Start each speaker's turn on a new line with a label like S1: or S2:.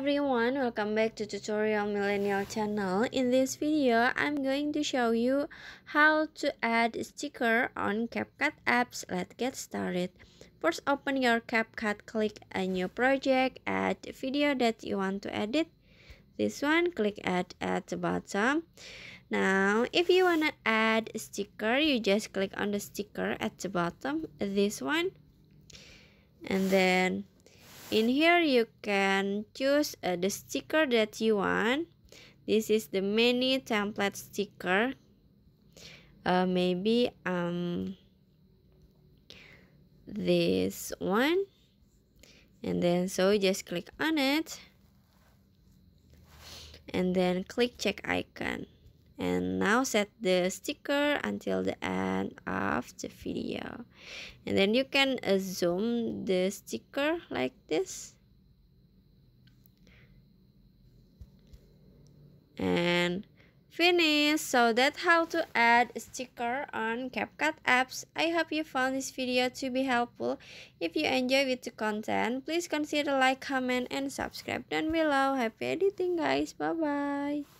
S1: everyone, welcome back to Tutorial Millennial channel. In this video, I'm going to show you how to add sticker on CapCut apps. Let's get started. First, open your CapCut, click a new project, add video that you want to edit. This one, click add at the bottom. Now, if you want to add sticker, you just click on the sticker at the bottom, this one. And then in here you can choose uh, the sticker that you want. This is the mini template sticker. Uh, maybe um this one. And then so just click on it. And then click check icon and now set the sticker until the end of the video. And then you can uh, zoom the sticker like this. And finish. So that's how to add a sticker on CapCut apps. I hope you found this video to be helpful. If you enjoy with the content please consider like comment and subscribe down below. Happy editing guys. Bye bye